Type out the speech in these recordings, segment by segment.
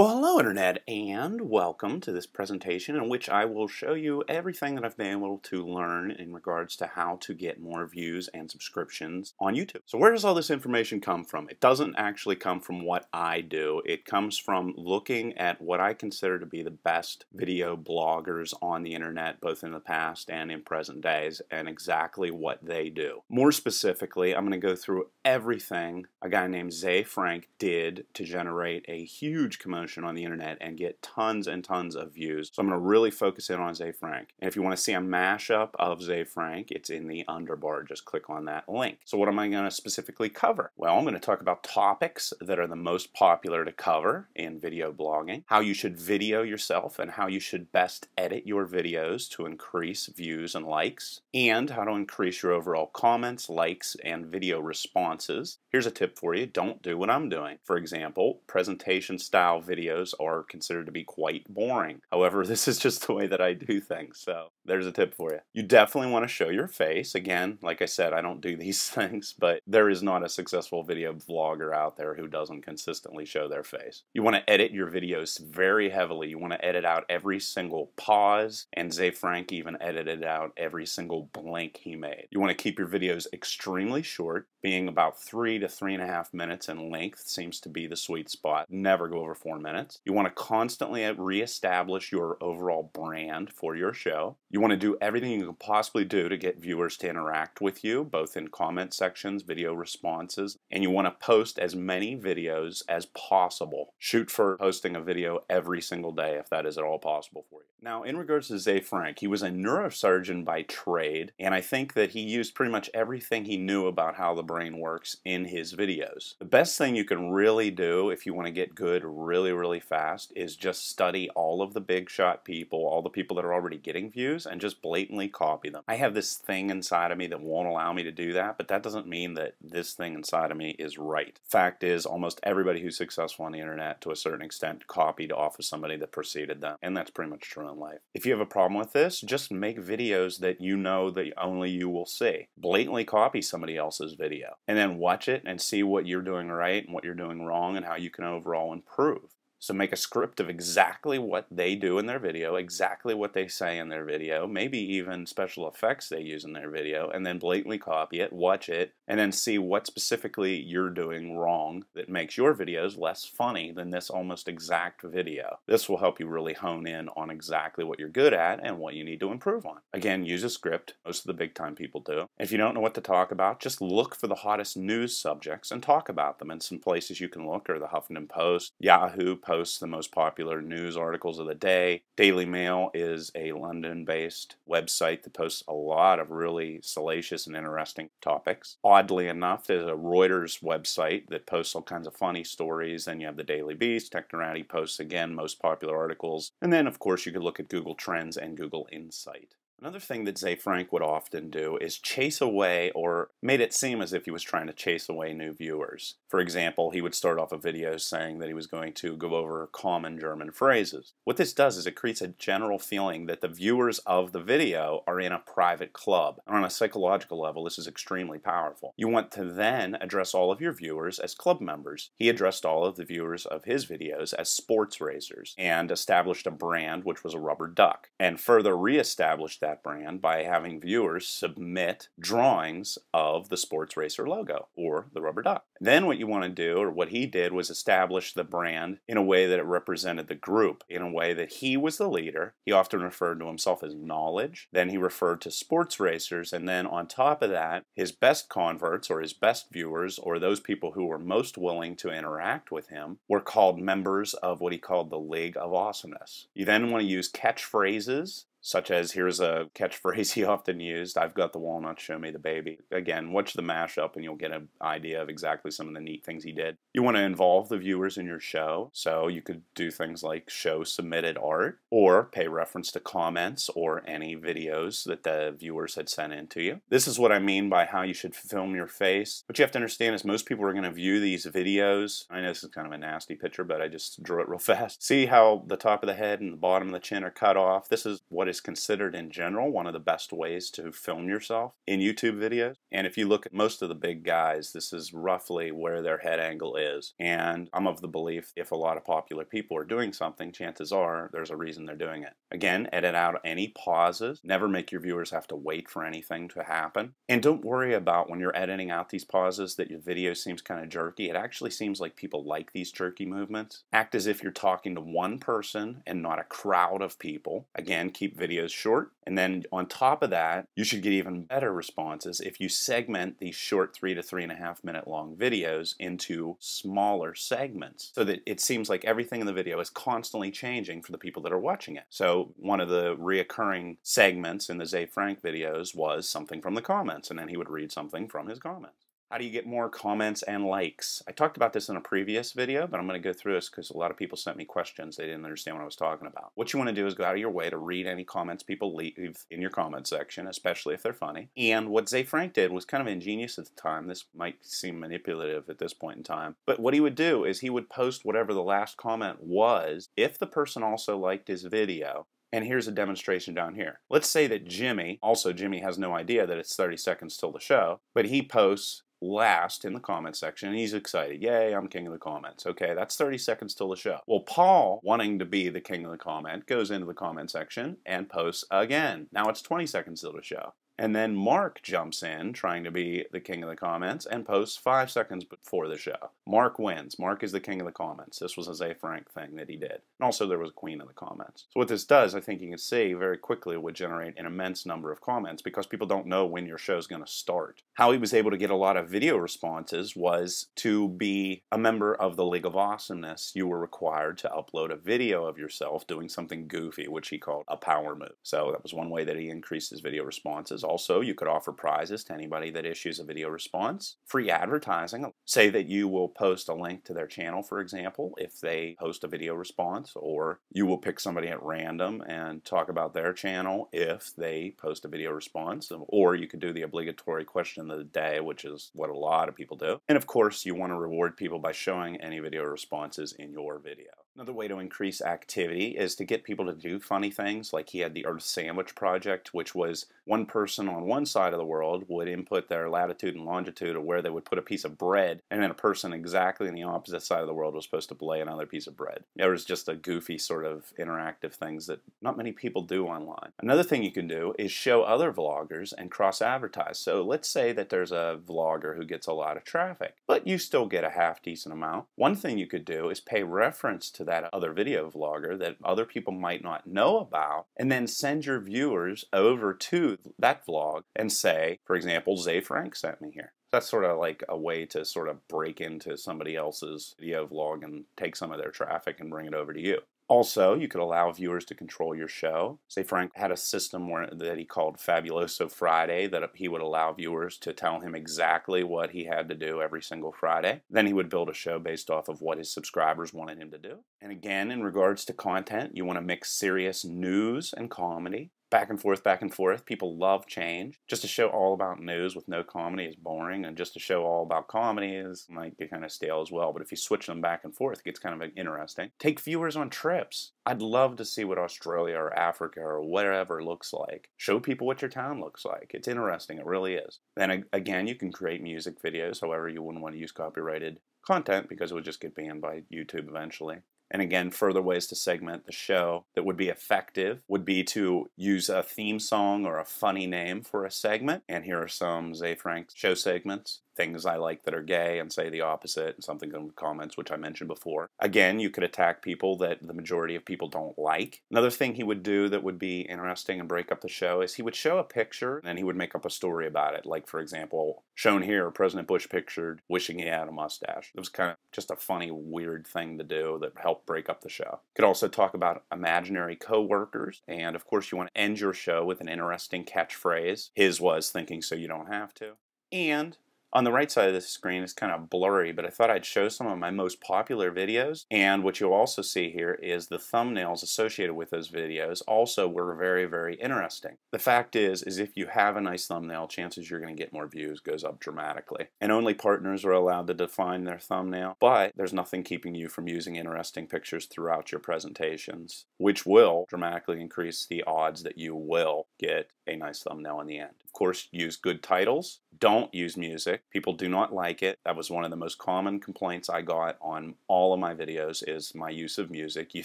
Well, hello Internet, and welcome to this presentation in which I will show you everything that I've been able to learn in regards to how to get more views and subscriptions on YouTube. So where does all this information come from? It doesn't actually come from what I do. It comes from looking at what I consider to be the best video bloggers on the Internet, both in the past and in present days, and exactly what they do. More specifically, I'm going to go through everything a guy named Ze Frank did to generate a huge commercial on the internet and get tons and tons of views. So I'm going to really focus in on Ze Frank. And if you want to see a mashup of Ze Frank, it's in the underbar. Just click on that link. So what am I going to specifically cover? Well, I'm going to talk about topics that are the most popular to cover in video blogging, how you should video yourself and how you should best edit your videos to increase views and likes, and how to increase your overall comments, likes, and video responses. Here's a tip for you. Don't do what I'm doing. For example, presentation style videos are considered to be quite boring. However, this is just the way that I do things, so there's a tip for you. You definitely want to show your face. Again, like I said, I don't do these things, but there is not a successful video vlogger out there who doesn't consistently show their face. You want to edit your videos very heavily. You want to edit out every single pause, and Ze Frank even edited out every single blink he made. You want to keep your videos extremely short, being about three to three and a half minutes in length seems to be the sweet spot. Never go over four minutes. You want to constantly uh, reestablish your overall brand for your show. You want to do everything you can possibly do to get viewers to interact with you, both in comment sections, video responses, and you want to post as many videos as possible. Shoot for posting a video every single day if that is at all possible for you. Now, in regards to Ze Frank, he was a neurosurgeon by trade, and I think that he used pretty much everything he knew about how the brain works in his videos. The best thing you can really do if you want to get good really, really fast is just study all of the big shot people, all the people that are already getting views, and just blatantly copy them. I have this thing inside of me that won't allow me to do that, but that doesn't mean that this thing inside of me is right. Fact is, almost everybody who's successful on the internet to a certain extent copied off of somebody that preceded them, and that's pretty much true in life. If you have a problem with this, just make videos that you know that only you will see. Blatantly copy somebody else's video and then watch it and see what you're doing right and what you're doing wrong and how you can overall improve. So make a script of exactly what they do in their video, exactly what they say in their video, maybe even special effects they use in their video, and then blatantly copy it, watch it, and then see what specifically you're doing wrong that makes your videos less funny than this almost exact video. This will help you really hone in on exactly what you're good at and what you need to improve on. Again, use a script. Most of the big time people do. If you don't know what to talk about, just look for the hottest news subjects and talk about them. And some places you can look are the Huffington Post, Yahoo, posts the most popular news articles of the day. Daily Mail is a London based website that posts a lot of really salacious and interesting topics. Oddly enough, there's a Reuters website that posts all kinds of funny stories. Then you have the Daily Beast, Technorati posts again most popular articles. And then, of course, you could look at Google Trends and Google Insight. Another thing that Ze Frank would often do is chase away or made it seem as if he was trying to chase away new viewers. For example, he would start off a video saying that he was going to go over common German phrases. What this does is it creates a general feeling that the viewers of the video are in a private club. And on a psychological level, this is extremely powerful. You want to then address all of your viewers as club members. He addressed all of the viewers of his videos as sports racers and established a brand which was a rubber duck and further reestablished that that brand by having viewers submit drawings of the sports racer logo or the rubber duck. Then what you want to do, or what he did, was establish the brand in a way that it represented the group, in a way that he was the leader. He often referred to himself as knowledge. Then he referred to sports racers, and then on top of that, his best converts or his best viewers or those people who were most willing to interact with him were called members of what he called the League of Awesomeness. You then want to use catchphrases such as here's a catchphrase he often used I've got the walnut, show me the baby. Again, watch the mashup and you'll get an idea of exactly some of the neat things he did. You want to involve the viewers in your show, so you could do things like show submitted art or pay reference to comments or any videos that the viewers had sent in to you. This is what I mean by how you should film your face. What you have to understand is most people are going to view these videos. I know this is kind of a nasty picture, but I just drew it real fast. See how the top of the head and the bottom of the chin are cut off? This is what is considered in general one of the best ways to film yourself in YouTube videos. And if you look at most of the big guys, this is roughly where their head angle is. And I'm of the belief if a lot of popular people are doing something, chances are there's a reason they're doing it. Again, edit out any pauses. Never make your viewers have to wait for anything to happen. And don't worry about when you're editing out these pauses that your video seems kind of jerky. It actually seems like people like these jerky movements. Act as if you're talking to one person and not a crowd of people. Again, keep videos short. And then on top of that, you should get even better responses if you segment these short three to three and a half minute long videos into smaller segments so that it seems like everything in the video is constantly changing for the people that are watching it. So one of the reoccurring segments in the Ze Frank videos was something from the comments, and then he would read something from his comments. How do you get more comments and likes? I talked about this in a previous video, but I'm going to go through this because a lot of people sent me questions. They didn't understand what I was talking about. What you want to do is go out of your way to read any comments people leave in your comment section, especially if they're funny. And what Ze Frank did was kind of ingenious at the time. This might seem manipulative at this point in time. But what he would do is he would post whatever the last comment was if the person also liked his video and here's a demonstration down here. Let's say that Jimmy, also Jimmy has no idea that it's 30 seconds till the show, but he posts last in the comment section and he's excited. Yay, I'm king of the comments. Okay, that's 30 seconds till the show. Well, Paul, wanting to be the king of the comment, goes into the comment section and posts again. Now it's 20 seconds till the show. And then Mark jumps in, trying to be the king of the comments, and posts five seconds before the show. Mark wins. Mark is the king of the comments. This was a Ze Frank thing that he did. And also, there was a queen of the comments. So, what this does, I think you can see very quickly, would generate an immense number of comments because people don't know when your show is going to start. How he was able to get a lot of video responses was to be a member of the League of Awesomeness. You were required to upload a video of yourself doing something goofy, which he called a power move. So, that was one way that he increased his video responses also, you could offer prizes to anybody that issues a video response. Free advertising. Say that you will post a link to their channel, for example, if they post a video response, or you will pick somebody at random and talk about their channel if they post a video response. Or you could do the obligatory question of the day, which is what a lot of people do. And of course, you want to reward people by showing any video responses in your video. Another way to increase activity is to get people to do funny things, like he had the Earth Sandwich Project, which was one person on one side of the world would input their latitude and longitude of where they would put a piece of bread, and then a person exactly on the opposite side of the world was supposed to lay another piece of bread. There was just a goofy sort of interactive things that not many people do online. Another thing you can do is show other vloggers and cross advertise. So let's say that there's a vlogger who gets a lot of traffic, but you still get a half decent amount. One thing you could do is pay reference to to that other video vlogger that other people might not know about, and then send your viewers over to that vlog and say, for example, Ze Frank sent me here. That's sort of like a way to sort of break into somebody else's video vlog and take some of their traffic and bring it over to you. Also, you could allow viewers to control your show. Ze Frank had a system where, that he called Fabuloso Friday that uh, he would allow viewers to tell him exactly what he had to do every single Friday. Then he would build a show based off of what his subscribers wanted him to do. And again, in regards to content, you want to mix serious news and comedy back and forth, back and forth. People love change. Just a show all about news with no comedy is boring, and just a show all about comedy is might get kind of stale as well. But if you switch them back and forth, it gets kind of interesting. Take viewers on trips. I'd love to see what Australia or Africa or whatever looks like. Show people what your town looks like. It's interesting. It really is. Then again, you can create music videos. However, you wouldn't want to use copyrighted content because it would just get banned by YouTube eventually. And again, further ways to segment the show that would be effective would be to use a theme song or a funny name for a segment. And here are some Ze Frank show segments things I like that are gay and say the opposite and something in the comments, which I mentioned before. Again, you could attack people that the majority of people don't like. Another thing he would do that would be interesting and break up the show is he would show a picture and he would make up a story about it. Like, for example, shown here, President Bush pictured wishing he had a mustache. It was kind of just a funny, weird thing to do that helped break up the show. Could also talk about imaginary co-workers, and of course, you want to end your show with an interesting catchphrase. His was thinking so you don't have to. And on the right side of the screen is kind of blurry, but I thought I'd show some of my most popular videos. And what you'll also see here is the thumbnails associated with those videos also were very, very interesting. The fact is, is if you have a nice thumbnail, chances you're going to get more views goes up dramatically. And only partners are allowed to define their thumbnail, but there's nothing keeping you from using interesting pictures throughout your presentations, which will dramatically increase the odds that you will get a nice thumbnail in the end. Of course, use good titles. Don't use music. People do not like it. That was one of the most common complaints I got on all of my videos is my use of music. You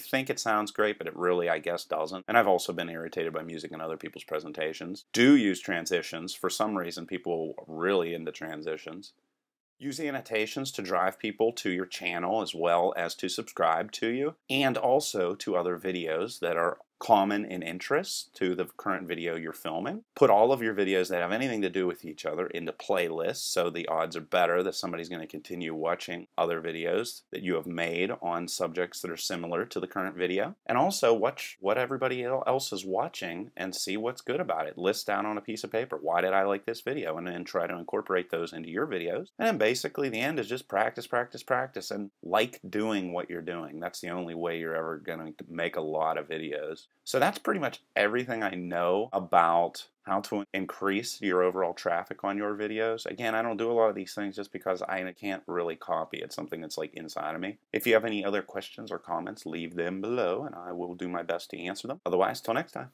think it sounds great, but it really, I guess, doesn't. And I've also been irritated by music in other people's presentations. Do use transitions. For some reason, people are really into transitions. Use annotations to drive people to your channel as well as to subscribe to you and also to other videos that are common in interest to the current video you're filming. Put all of your videos that have anything to do with each other into playlists so the odds are better that somebody's going to continue watching other videos that you have made on subjects that are similar to the current video. And also watch what everybody else is watching and see what's good about it. List down on a piece of paper, why did I like this video? And then try to incorporate those into your videos. And then basically the end is just practice, practice, practice, and like doing what you're doing. That's the only way you're ever going to make a lot of videos so that's pretty much everything I know about how to increase your overall traffic on your videos. Again, I don't do a lot of these things just because I can't really copy. It's something that's like inside of me. If you have any other questions or comments, leave them below and I will do my best to answer them. Otherwise, till next time.